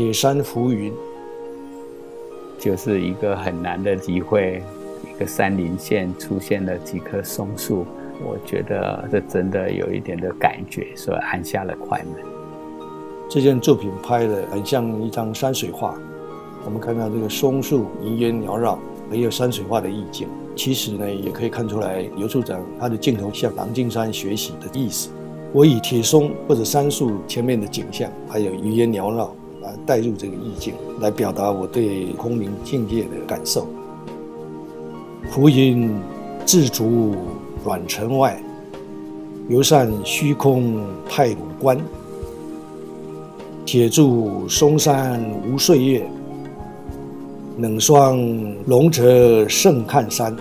铁山浮云，就是一个很难的机会。一个山林线出现了几棵松树，我觉得这真的有一点的感觉，所以按下了快门。这件作品拍的很像一张山水画，我们看到这个松树云烟缭绕，很有山水画的意境。其实呢，也可以看出来刘处长他的镜头向狼金山学习的意思。我以铁松或者杉树前面的景象，还有云烟缭绕，啊，带入这个意境，来表达我对空灵境界的感受。浮云自足软尘外，游散虚空太古关。铁柱嵩山无岁月，冷霜龙泽胜看山。